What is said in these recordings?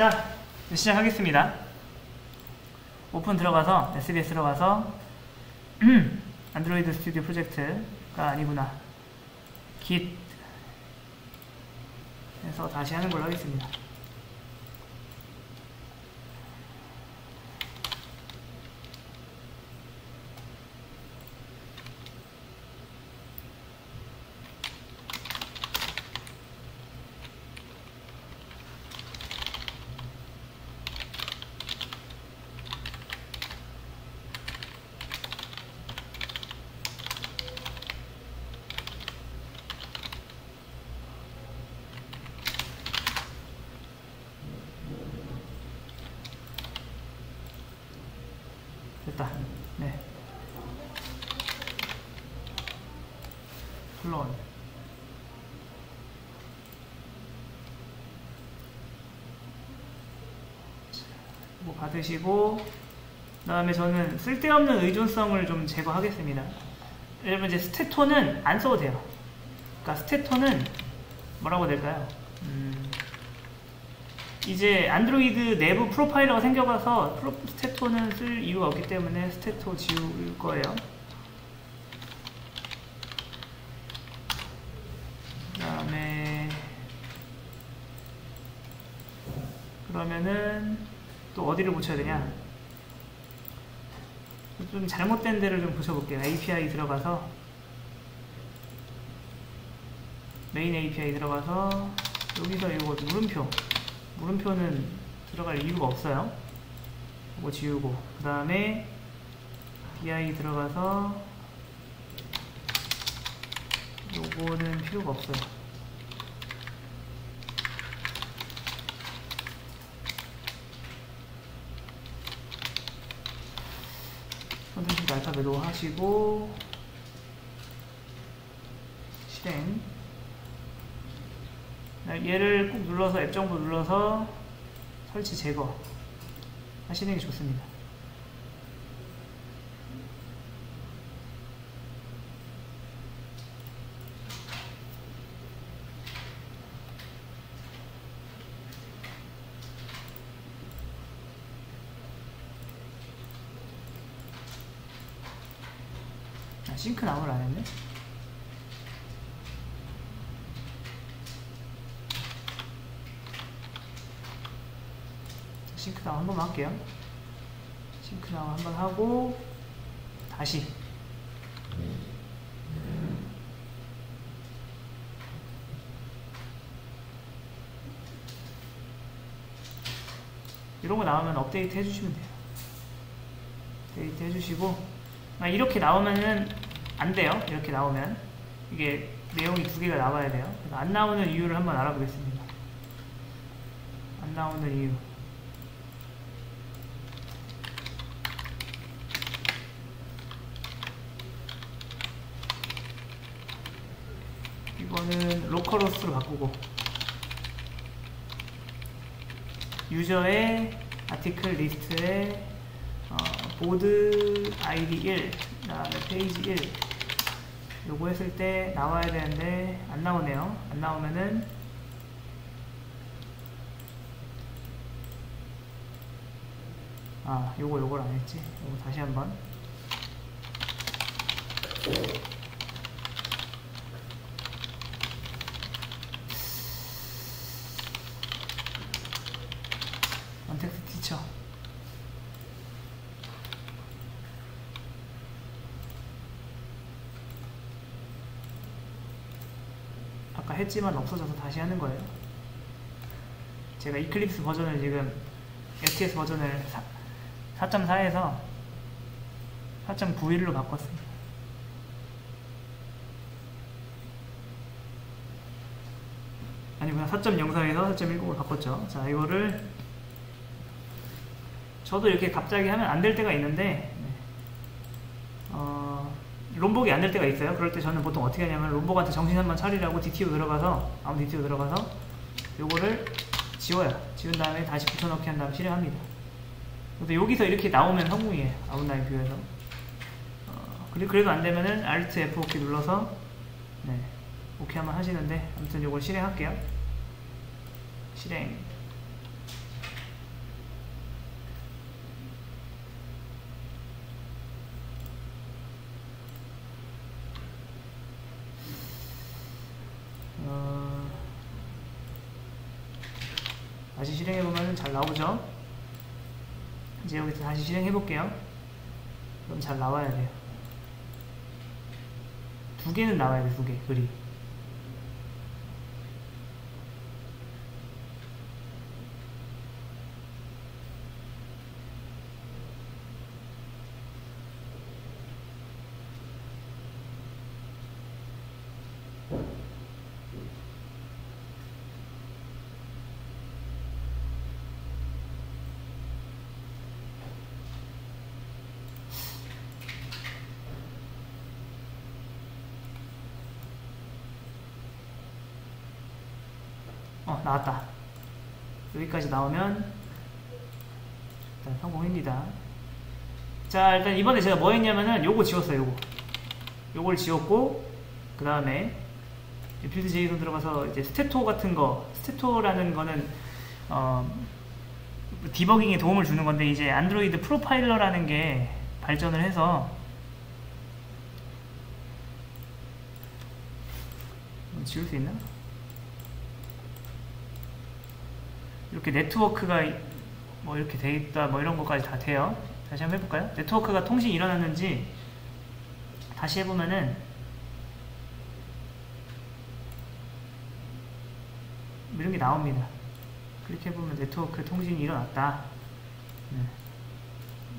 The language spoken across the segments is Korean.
자, 시작하겠습니다. 오픈 들어가서 SBS 들어가서 안드로이드 스튜디오 프로젝트가 아니구나. git 해서 다시 하는 걸로 하겠습니다. 됐다. 네. 클론. 뭐 받으시고 그 다음에 저는 쓸데없는 의존성을 좀 제거하겠습니다. 여러분 이제 스테토는 안 써도 돼요. 그러니까 스테토는 뭐라고 될까요? 음, 이제 안드로이드 내부 프로파일러가 생겨가서 프로, 스테토는 쓸 이유가 없기 때문에 스테토 지울 거예요. 그 다음에 그러면은 또 어디를 붙여야 되냐? 좀 잘못된 데를 좀 붙여볼게요. API 들어가서 메인 API 들어가서 여기서 이거 물음표 물음표는 들어갈 이유가 없어요. 이거 지우고 그 다음에 bi 들어가서 요거는 필요가 없어요. 알파벳로 하시고 실행 얘를 꾹 눌러서 앱 정보 눌러서 설치 제거 하시는 게 좋습니다. 싱크 나무를 안 했네? 싱크다운 한 번만 할게요. 싱크다운 한번 하고 다시 이런 거 나오면 업데이트 해주시면 돼요. 업데이트 해주시고 아, 이렇게 나오면은 안 돼요. 이렇게 나오면 이게 내용이 두 개가 나와야 돼요. 안 나오는 이유를 한번 알아보겠습니다. 안 나오는 이유. 이거는 로컬호스트로 바꾸고 유저의 article 리스트에 어, 보드 아이디 1 그다음에 페이지 1 요거 했을 때 나와야 되는데 안 나오네요. 안 나오면은 아 요거 요걸 안 했지? 요거 다시 한번. 컨텍스트 티처 했지만 없어져서 다시 하는 거예요. 제가 이클립스 버전을 지금 STS 버전을 4.4에서 4.91로 바꿨습니다. 아니구나. 4.04에서 4.10으로 바꿨죠. 자 이거를 저도 이렇게 갑자기 하면 안 될 때가 있는데 어, 롬복이 안 될 때가 있어요. 그럴 때 저는 보통 어떻게 하냐면 롬복한테 정신 한번 차리라고 DTO 들어가서 아무 DTO 들어가서 요거를 지워요. 지운 다음에 다시 붙여넣기 한 다음 실행합니다. 근데 여기서 이렇게 나오면 성공이에요. 아웃라인 뷰에서. 어, 그래도 안 되면은 Alt F5키 눌러서 네, 오케이 한번 하시는데 아무튼 요걸 실행할게요. 실행 다시 실행해보면 잘 나오죠? 이제 여기서 다시 실행해볼게요. 그럼 잘 나와야 돼요. 두 개는 나와야 돼, 두 개, 글이. 어 나왔다. 여기까지 나오면 일단 성공입니다. 자 일단 이번에 제가 뭐 했냐면은 요거 지웠어요 요거. 요걸 지웠고 그 다음에 build JSON 들어가서 이제 Stetho 같은 거 Stetho라는 거는 어 디버깅에 도움을 주는 건데 이제 안드로이드 profiler라는 게 발전을 해서 지울 수 있나? 이렇게 네트워크가 뭐 이렇게 돼 있다 뭐 이런 것까지 다 돼요 다시 한번 해볼까요? 네트워크가 통신이 일어났는지 다시 해보면은 뭐 이런 게 나옵니다 클릭해보면 네트워크 통신이 일어났다 네.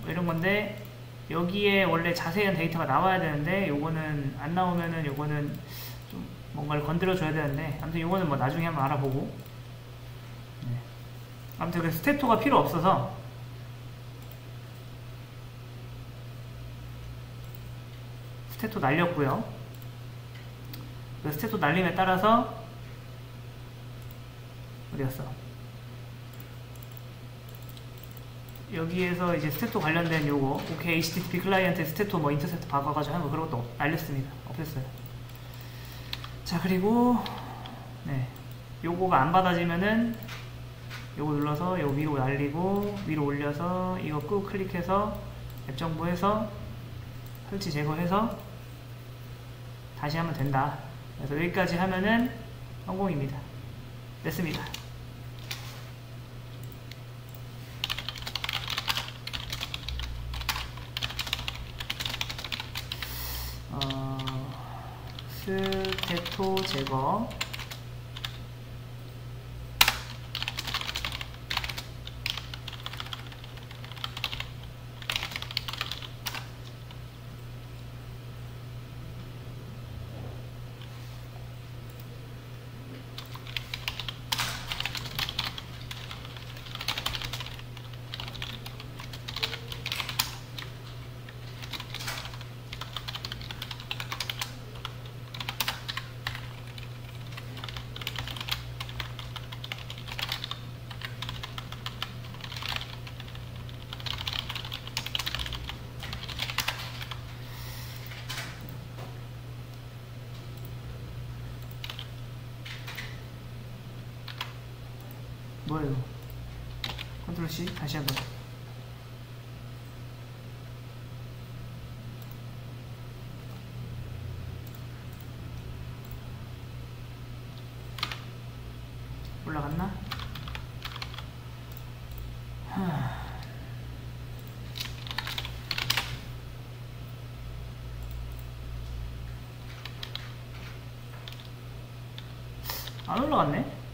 뭐 이런 건데 여기에 원래 자세한 데이터가 나와야 되는데 요거는 안 나오면은 요거는 좀 뭔가를 건드려 줘야 되는데 아무튼 요거는 뭐 나중에 한번 알아보고 아무튼 그 Stetho가 필요 없어서 Stetho 날렸고요. 그 Stetho 날림에 따라서 어디 갔어? 여기에서 이제 Stetho 관련된 요거 OkHttp client Stetho 뭐 intercept 박아가지고 하는 거 그런 것도 날렸습니다. 없앴어요. 자 그리고 네 요거가 안 받아지면은 요거 눌러서 요 위로 날리고 위로 올려서 이거 꾹 클릭해서 앱 정보에서 설치 제거해서 다시 하면 된다. 그래서 여기까지 하면은 성공입니다. 됐습니다. 어, 스테토 제거 뭐예요? 컨트롤 C 다시 한번 올라갔나? 안 올라갔네?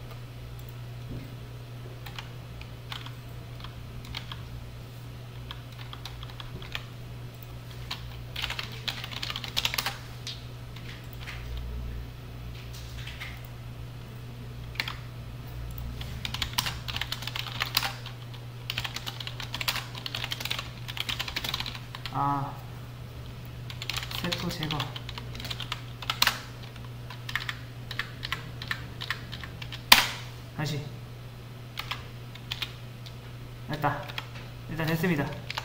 아 세토 제거. 다시. 됐다. 일단 됐습니다